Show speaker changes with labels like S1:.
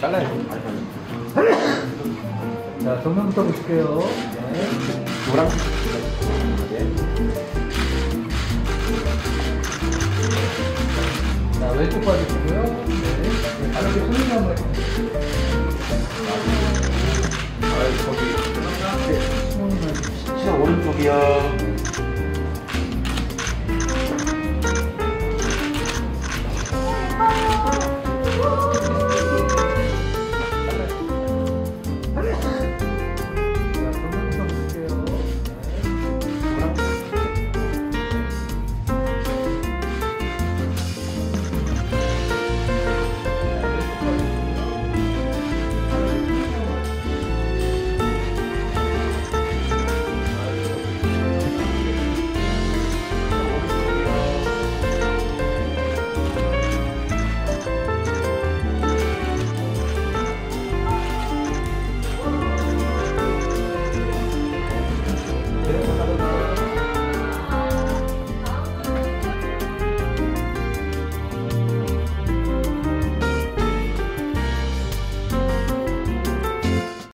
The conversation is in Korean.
S1: 잘라야 돼.
S2: 자, 정면부터 보실게요. 네.
S1: 노랑. 네.
S2: 자, 왼쪽 봐주시고요. 네. 가볍게 손님 한번 해주세요.